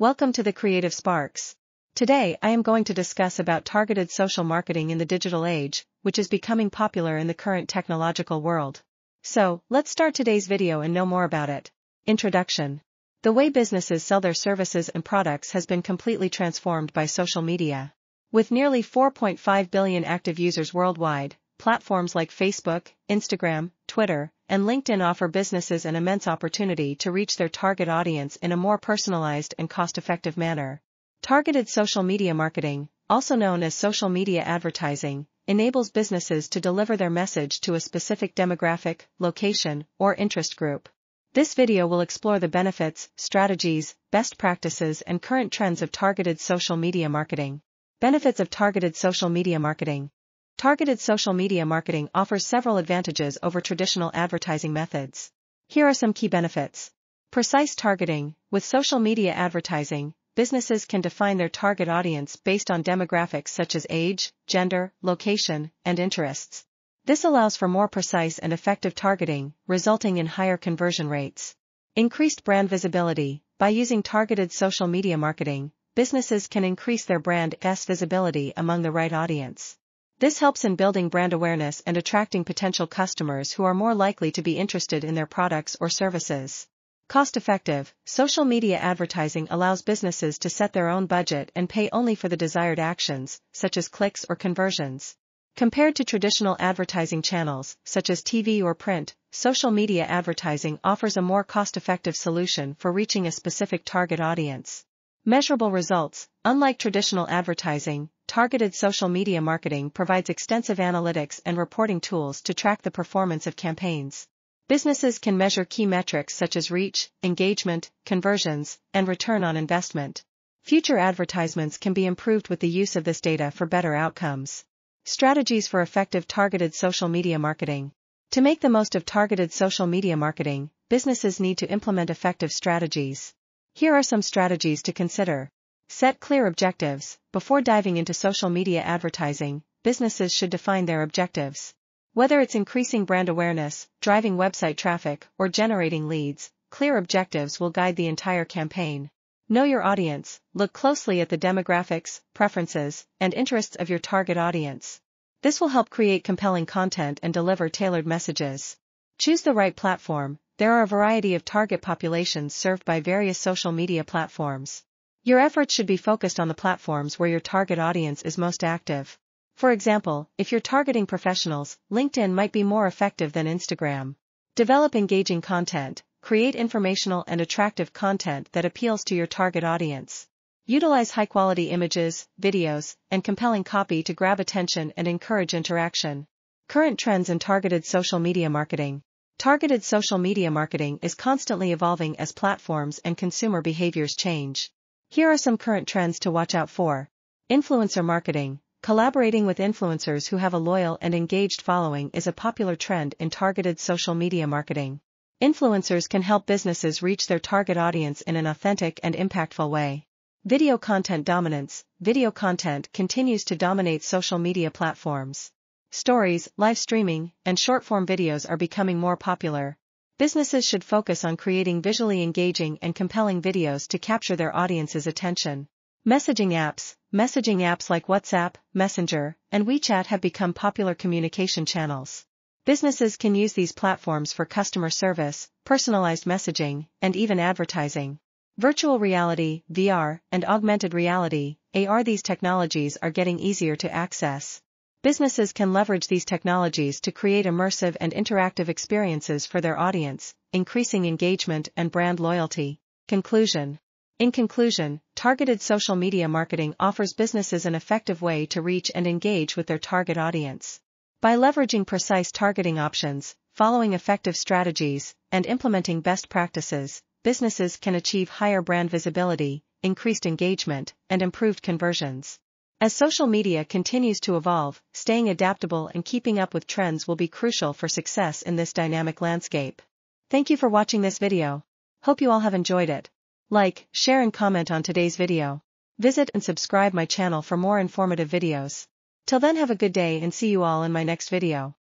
Welcome to the Creative Sparks. Today I am going to discuss about targeted social marketing in the digital age, which is becoming popular in the current technological world. So, let's start today's video and know more about it. Introduction. The way businesses sell their services and products has been completely transformed by social media. With nearly 4.5 billion active users worldwide, platforms like Facebook, Instagram, Twitter, and LinkedIn offer businesses an immense opportunity to reach their target audience in a more personalized and cost-effective manner. Targeted social media marketing, also known as social media advertising, enables businesses to deliver their message to a specific demographic, location, or interest group. This video will explore the benefits, strategies, best practices and current trends of targeted social media marketing. Benefits of targeted social media marketing. Targeted social media marketing offers several advantages over traditional advertising methods. Here are some key benefits. Precise targeting. With social media advertising, businesses can define their target audience based on demographics such as age, gender, location, and interests. This allows for more precise and effective targeting, resulting in higher conversion rates. Increased brand visibility. By using targeted social media marketing, businesses can increase their brand S visibility among the right audience. This helps in building brand awareness and attracting potential customers who are more likely to be interested in their products or services. Cost effective, social media advertising allows businesses to set their own budget and pay only for the desired actions, such as clicks or conversions. Compared to traditional advertising channels, such as TV or print, social media advertising offers a more cost-effective solution for reaching a specific target audience. Measurable results, unlike traditional advertising, targeted social media marketing provides extensive analytics and reporting tools to track the performance of campaigns. Businesses can measure key metrics such as reach, engagement, conversions, and return on investment. Future advertisements can be improved with the use of this data for better outcomes. Strategies for effective targeted social media marketing. To make the most of targeted social media marketing, businesses need to implement effective strategies. Here are some strategies to consider. Set clear objectives. Before diving into social media advertising, businesses should define their objectives. Whether it's increasing brand awareness, driving website traffic, or generating leads, clear objectives will guide the entire campaign. Know your audience, look closely at the demographics, preferences, and interests of your target audience. This will help create compelling content and deliver tailored messages. Choose the right platform. There are a variety of target populations served by various social media platforms. Your efforts should be focused on the platforms where your target audience is most active. For example, if you're targeting professionals, LinkedIn might be more effective than Instagram. Develop engaging content, create informational and attractive content that appeals to your target audience. Utilize high quality images, videos, and compelling copy to grab attention and encourage interaction. Current trends in targeted social media marketing. Targeted social media marketing is constantly evolving as platforms and consumer behaviors change. Here are some current trends to watch out for. Influencer marketing. Collaborating with influencers who have a loyal and engaged following is a popular trend in targeted social media marketing. Influencers can help businesses reach their target audience in an authentic and impactful way. Video content dominance. Video content continues to dominate social media platforms. Stories, live streaming, and short-form videos are becoming more popular, Businesses should focus on creating visually engaging and compelling videos to capture their audience's attention. Messaging apps, messaging apps like WhatsApp, Messenger, and WeChat have become popular communication channels. Businesses can use these platforms for customer service, personalized messaging, and even advertising. Virtual reality, VR, and augmented reality, AR These technologies are getting easier to access. Businesses can leverage these technologies to create immersive and interactive experiences for their audience, increasing engagement and brand loyalty. Conclusion In conclusion, targeted social media marketing offers businesses an effective way to reach and engage with their target audience. By leveraging precise targeting options, following effective strategies, and implementing best practices, businesses can achieve higher brand visibility, increased engagement, and improved conversions. As social media continues to evolve, staying adaptable and keeping up with trends will be crucial for success in this dynamic landscape. Thank you for watching this video. Hope you all have enjoyed it. Like, share and comment on today's video. Visit and subscribe my channel for more informative videos. Till then have a good day and see you all in my next video.